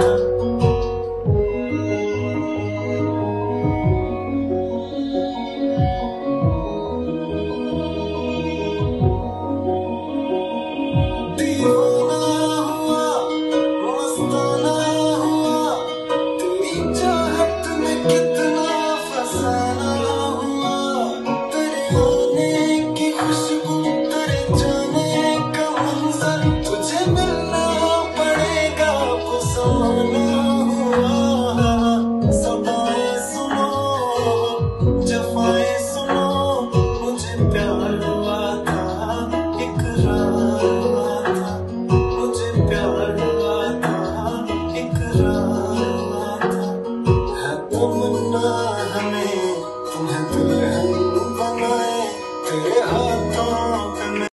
up. coming.